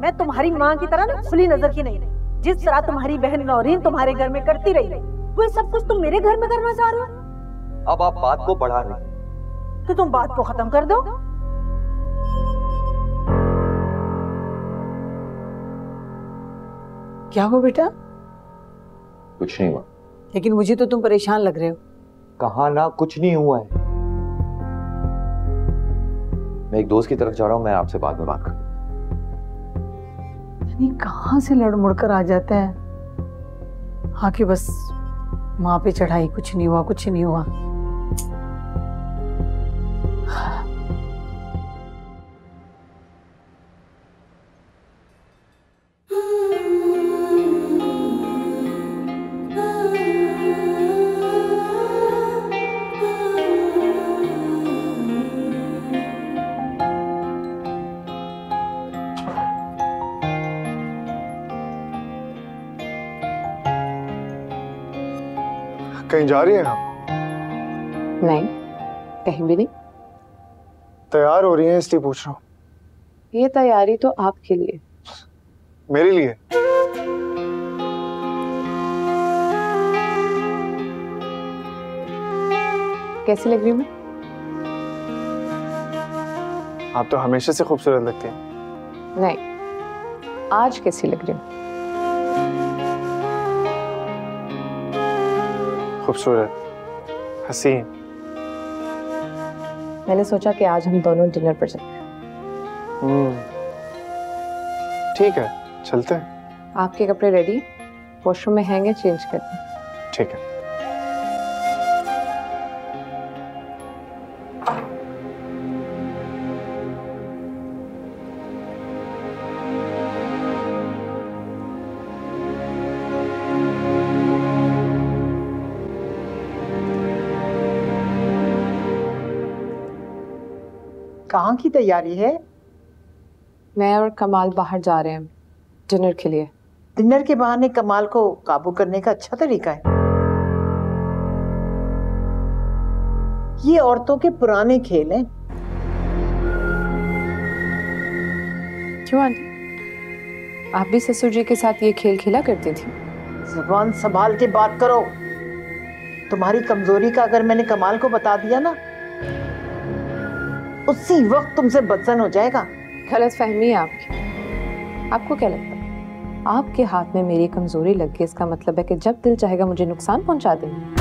मैं तुम्हारी माँ की तरह ना खुली नज़र की नहीं। जिस तरह तुम्हारी बहन नौरीन तुम्हारे घर में करती रही वो सब कुछ तुम मेरे घर में करना चाह रहे हो? अब आप बात को बढ़ा रहे तो तुम बात को खत्म कर दो। क्या हो बेटा? कुछ नहीं हुआ। लेकिन मुझे तो तुम परेशान लग रहे हो। कहा ना कुछ नहीं हुआ है। मैं एक दोस्त की तरफ़ जा रहा हूँ मैं आपसे बाद में बात करूँ नहीं कहाँ से लड़ मुड़ कर आ जाता है? कि बस माँ पे चढ़ाई, कुछ नहीं हुआ, कुछ नहीं हुआ। कहीं जा रही हैं? आप नहीं कहीं भी नहीं। तैयार हो रही हैं इसलिए पूछ रहा हूँ। ये तैयारी तो आपके लिए। मेरे लिए? कैसी लग रही हूँ मैं? आप तो हमेशा से खूबसूरत लगती हैं। नहीं आज कैसी लग रही हूँ? खूबसूरत हसीन। मैंने सोचा कि आज हम दोनों डिनर पर चलते हैं। हम्म, ठीक है चलते हैं। आपके कपड़े रेडी वॉशरूम में हैंगे चेंज कर दें ठीक है। कहाँ की तैयारी है? मैं और कमाल बाहर जा रहे हैं डिनर के लिए। डिनर के बहाने कमाल को काबू करने का अच्छा तरीका है। ये औरतों के पुराने खेल हैं। क्यों आंटी? आप भी ससुर जी के साथ ये खेल खेला करती थी। जबान संभाल के बात करो। तुम्हारी कमज़ोरी का अगर मैंने कमाल को बता दिया ना उसी वक्त तुमसे बदसन हो जाएगा। गलत फहमी है आपकी। आपको क्या लगता है? आपके हाथ में मेरी कमज़ोरी लग गई, इसका मतलब है कि जब दिल चाहेगा मुझे नुकसान पहुँचा देंगे।